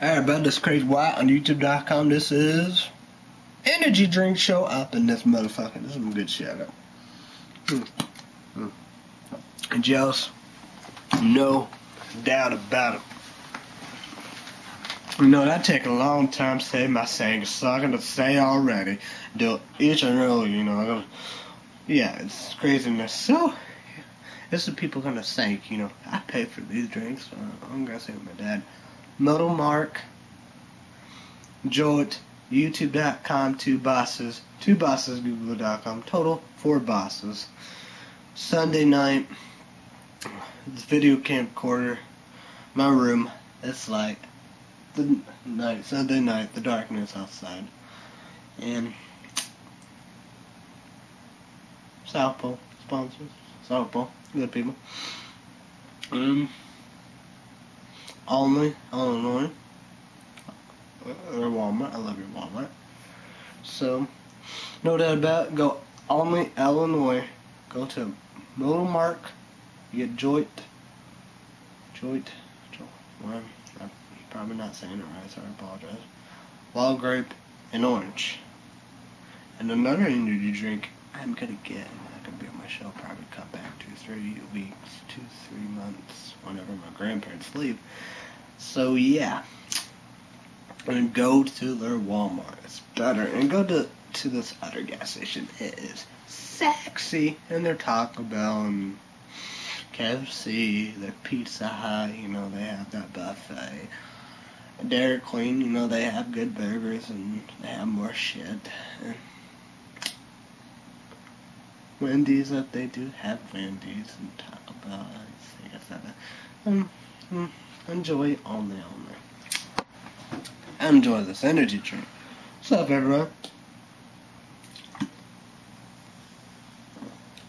Hey everybody, this is Crazy Wyatt on YouTube.com. This is Energy Drink Show up in this motherfucker. This is some good shit. Hmm. Hmm. And just no doubt about it. You know, that take a long time to say my saying, so I'm gonna say already. Do each and every, you know, yeah, it's craziness. So, this is people gonna think, you know, I pay for these drinks, I'm gonna say with my dad. Moto Mart, Jolt, YouTube.com, two bosses, two bosses, Google.com, total four bosses. Sunday night, this video camcorder, my room, it's like the night, Sunday night, the darkness outside. And South Pole sponsors, South Pole, good people. Um, Olney, Illinois, or Walmart. I love your Walmart. So, no doubt about it, go Olney, Illinois. Go to Moto Mart. You get Joint. Joint. Well, I'm probably not saying it right, so I apologize. Wild grape and orange. And another energy drink I'm gonna get. Show. Probably come back two, three weeks, two, three months, whenever my grandparents leave. So yeah, and go to their Walmart. It's better. And go to to this other gas station. It is sexy. And their Taco Bell and KFC, their Pizza Hut. You know they have that buffet. Dairy Queen, you know they have good burgers and they have more shit. And Wendy's, that they do have Wendy's and Taco Bell. I guess that. Um, um, enjoy only only. Enjoy this energy drink. What's up, everyone?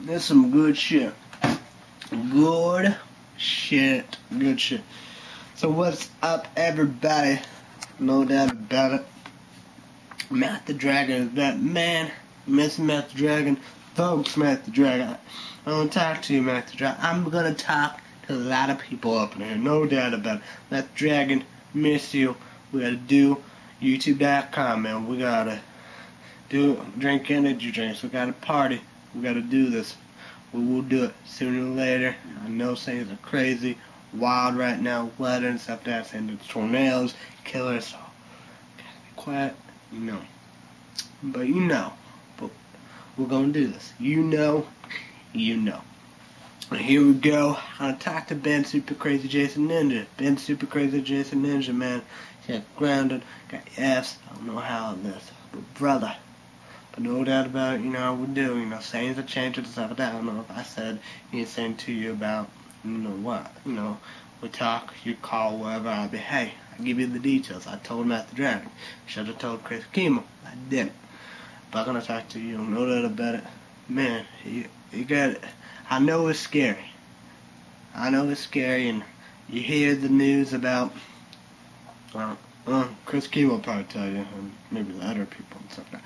There's some good shit. Good shit. Good shit. So what's up, everybody? No doubt about it. Matt the Dragon is that man. Miss Matt the Dragon. Folks, Matt the Dragon. I want to talk to you, Matt the Dragon. I'm gonna talk to a lot of people up in here. No doubt about it. Matt the Dragon, miss you. We gotta do YouTube.com, man. We gotta do drink energy drinks. We gotta party. We gotta do this. We will do it sooner or later. I know things are crazy, wild right now, weather and stuff like that, and tornadoes, killers. So gotta be quiet, you know. But you know, we're gonna do this. You know, you know. Here we go. I'm gonna talk to Ben Super Crazy Jason Ninja. Ben Super Crazy Jason Ninja, man. Got grounded, got F's. I don't know how this, but brother. But no doubt about it, you know, we do, you know, sayings have changed and stuff like that. I don't know if I said anything to you about, you know, what, you know, we talk, you call, whatever, I'll be, hey, I give you the details. I told Matt the Dragon. Should have told Chris Kimo. I didn't. I'm gonna talk to you, no doubt about it. Man, you, you got it. I know it's scary. I know it's scary, and you hear the news about, uh, uh, Chris Key will probably tell you, and maybe the other people and stuff that.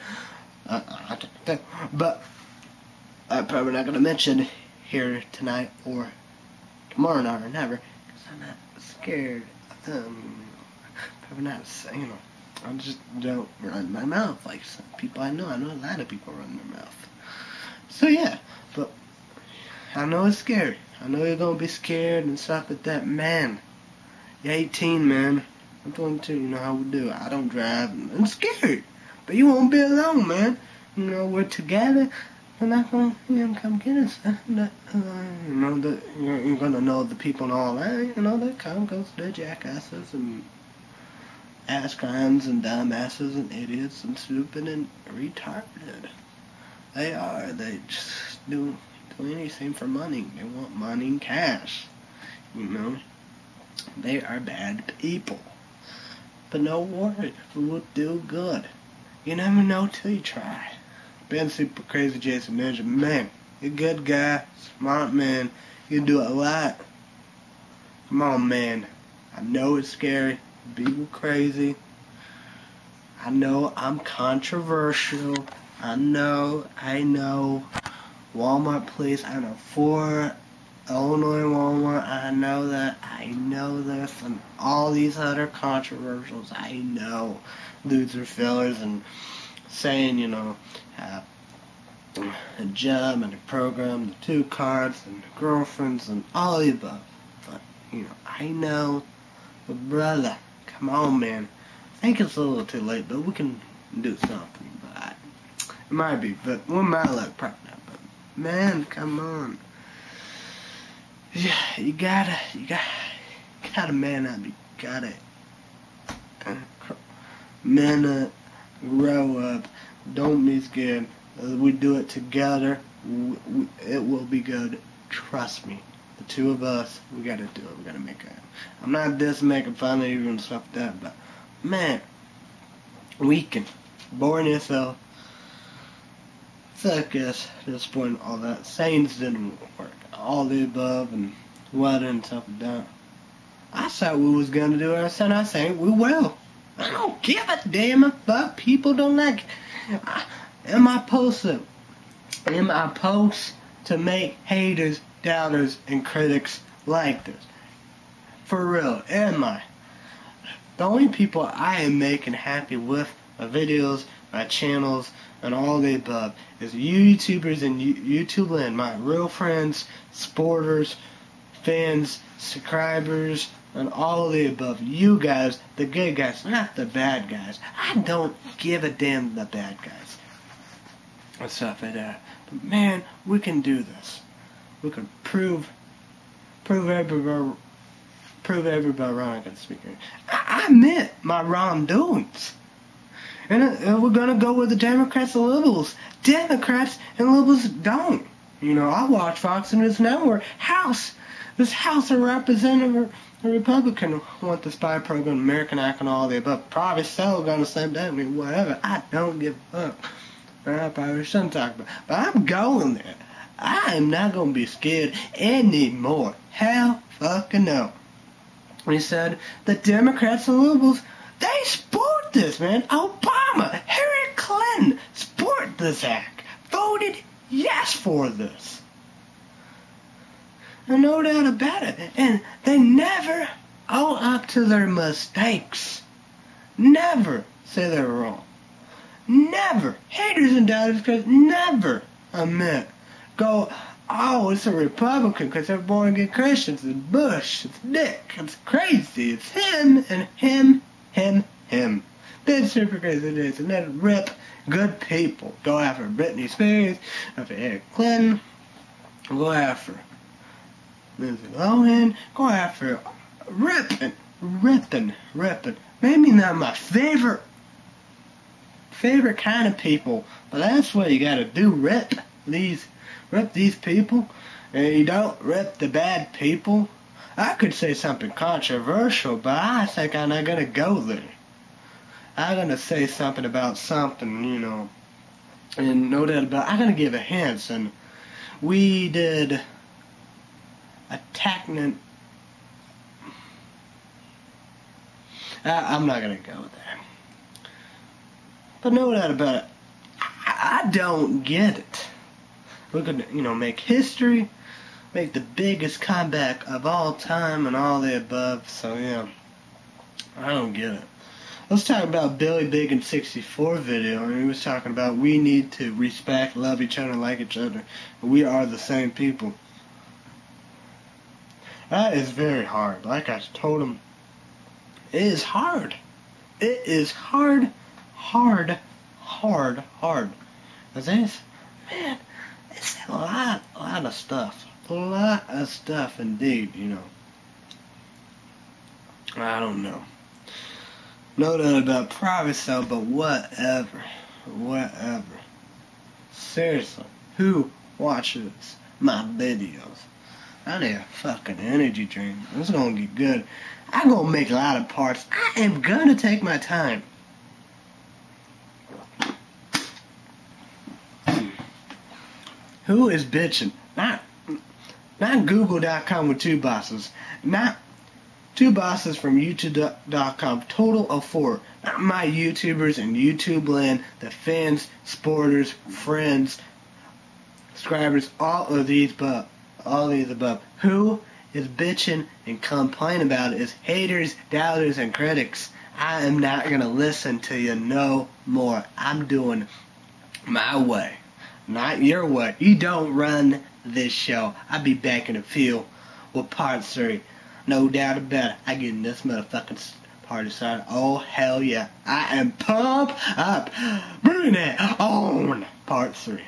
Uh, uh, but I'm probably not to mention here tonight or tomorrow night or never because I'm not scared of them. Probably not, you know. I just don't run my mouth like some people I know. I know a lot of people run their mouth. So yeah, but I know it's scary. I know you're gonna be scared and stuff like that. Man, you're 18, man. I'm 22. You know how we do. I don't drive. I'm scared. But you won't be alone, man. You know, we're together. We're not gonna, you know, come get us. Uh, you know, the, you're, you're, gonna know the people and all that. You know, that come goes the jackasses and ass crimes and dumbasses and idiots and stupid and retarded. They are. They just do do anything for money. They want money and cash. You know, they are bad people. But no worry, we will do good. You never know till you try. Ben Super Crazy Jason Ninja, man, you're a good guy, smart man. You do a lot. Come on, man. I know it's scary. People crazy. I know I'm controversial. I know, I know. Walmart, please. I know for Illinois Walmart. I know that. I know this, and all these other controversials. I know loser fillers and saying, you know, have a job and a program, the two cards and the girlfriends and all the above. But you know, I know, but brother, come on, man. I think it's a little too late, but we can do something. But it might be, but we might look probably not. But man, come on. Yeah, you gotta, you gotta, gotta man up. You gotta uh, man up, grow up. Don't be scared. we do it together. It will be good. Trust me. The two of us, we gotta do it. We gotta make it. I'm not just making fun of you and stuff like that, but man, we can. Born yourself. Suck us. Disappointing all that. Sayings didn't work all the above and weather and stuff like that. I said we was gonna do it. I said I think we will. I don't give a damn if people don't like it. I, am I posting? Am I post to make haters, doubters, and critics like this? For real, am I? The only people I am making happy with my videos, my channels, and all the above is YouTubers and YouTube land, my real friends, supporters, fans, subscribers, and all of the above. You guys, the good guys, not the bad guys. I don't give a damn the bad guys. And stuff like that. But man, we can do this. We can prove, prove everybody, prove everybody wrong. I can speak. I, I admit my wrongdoings. And, uh, and we're to go with the Democrats and liberals. Democrats and liberals don't. You know, I watch Fox and News Network. House, this House of Representatives, a Republican want the spy program, American Act, and all the above. Probably still to say that, mean, whatever. I don't give a fuck. I probably shouldn't talk about But I'm going there. I am not going to be scared anymore. Hell fucking no. He said the Democrats and liberals, they support this, man. Obama, Hillary Clinton support this act. Voted yes for this. No doubt about it. And they never own up to their mistakes. Never say they're wrong. Never. Haters and doubters never admit. Go, oh, it's a Republican because they're born again Christians. It's Bush. It's Dick. It's crazy. It's him and him, him, him. That's super crazy it is. And then rip good people. Go after Britney Spears, after Eric Clinton, go after Lindsay Lohan, go after ripping, ripping, ripping. Maybe not my favorite, favorite kind of people, but that's what you gotta do. Rip these, rip these people, and you don't rip the bad people. I could say something controversial, but I think I'm not gonna go there. I'm gonna say something about something, you know, and no doubt about. It, I'm gonna give a hint, and we did attacking. I'm not gonna go there, but no doubt about it. I don't get it. We're gonna, you know, make history, make the biggest comeback of all time, and all the above. So yeah, I don't get it. Let's talk about Billy Big in 64 video, and he was talking about we need to respect, love each other, like each other. We are the same people. That is very hard. Like I told him, it is hard. It is hard, hard, hard, hard. Cause it's, man, it's a lot, a lot of stuff. A lot of stuff indeed, you know. I don't know. No doubt about privacy, but whatever. Whatever. Seriously, who watches my videos? I need a fucking energy drink. It's gonna get good. I'm gonna make a lot of parts. I am gonna take my time. Who is bitching? Not, not Google.com with two bosses. Not Two bosses from YouTube.com, total of four. Not my YouTubers and YouTube land, the fans, supporters, friends, subscribers, all of these, but all these above. Who is bitching and complaining about it is haters, doubters, and critics. I am not gonna listen to you no more. I'm doing my way, not your what. You don't run this show. I'll be back in a few with part three. No doubt about it. I get in this motherfucking party started. Oh hell yeah. I am pumped up. Bring it on part three.